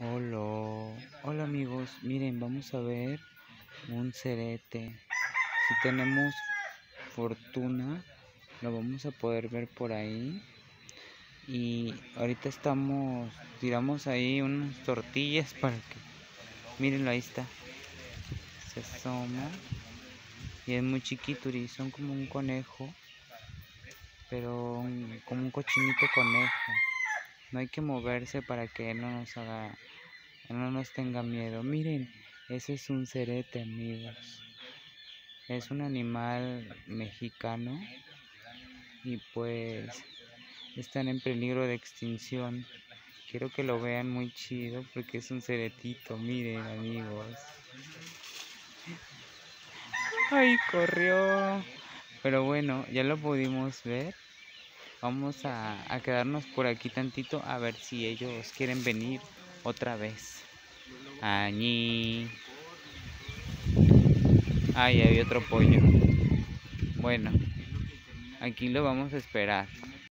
Hola, hola amigos, miren, vamos a ver un cerete. Si tenemos fortuna, lo vamos a poder ver por ahí. Y ahorita estamos, tiramos ahí unas tortillas para que, mírenlo, ahí está. Se asoma. Y es muy chiquito y son como un conejo, pero como un cochinito conejo. No hay que moverse para que no nos haga, no nos tenga miedo. Miren, ese es un cerete, amigos. Es un animal mexicano y pues están en peligro de extinción. Quiero que lo vean muy chido porque es un ceretito, miren amigos. Ay, corrió. Pero bueno, ya lo pudimos ver. Vamos a, quedarnos por aquí tantito a ver si ellos quieren venir otra vez. Añi. Ay, hay otro pollo. Bueno, aquí lo vamos a esperar.